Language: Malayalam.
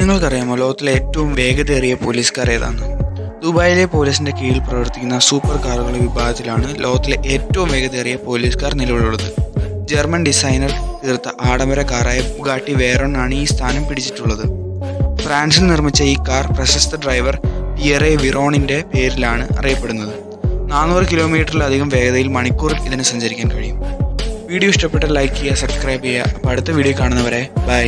നിങ്ങൾക്കറിയാമോ ലോകത്തിലെ ഏറ്റവും വേഗതയേറിയ പോലീസ് കാർ ഏതാണ് ദുബായിലെ പോലീസിന്റെ കീഴിൽ പ്രവർത്തിക്കുന്ന സൂപ്പർ കാറുകളുടെ വിഭാഗത്തിലാണ് ലോകത്തിലെ ഏറ്റവും വേഗതയേറിയ പോലീസ് കാർ നിലവിലുള്ളത്. ജർമ്മൻ ഡിസൈനർ തീർത്ത ആഡംബര കാറായ ബുഗാട്ടി വേറോൺ ആണ് ഈ സ്ഥാനം പിടിച്ചിട്ടുള്ളത്. ഫ്രാൻസിൽ നിർമ്മിച്ച ഈ കാർ പ്രശസ്ത ഡ്രൈവർ പിയറെ വിറോണിന്റെ പേരിലാണ് അറിയപ്പെടുന്നത്. നാനൂറ് കിലോമീറ്ററിലധികം വേഗതയിൽ മണിക്കൂറിൽ ഇതിന് സഞ്ചരിക്കാൻ കഴിയും. വീഡിയോ ഇഷ്ടപ്പെട്ടാൽ ലൈക്ക് ചെയ്യുക സബ്സ്ക്രൈബ് ചെയ്യുക. അപ്പോൾ അടുത്ത വീഡിയോ കാണുന്നവരെ ബൈ.